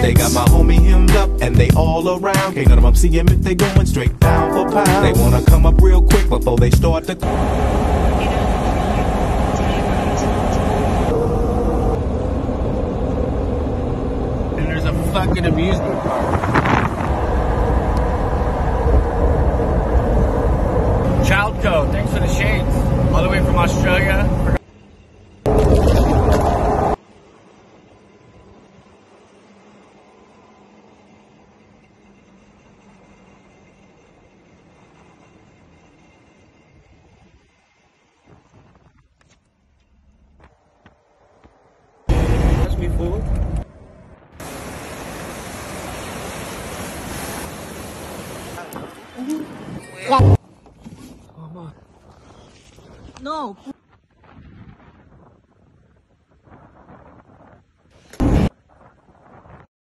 They got my homie hemmed up and they all around. Can't none of them see him if they going straight down for pound. They wanna come up real quick before they start to. And there's a fucking amusement park. Childco, thanks for the shades. All the way from Australia. Fool. No.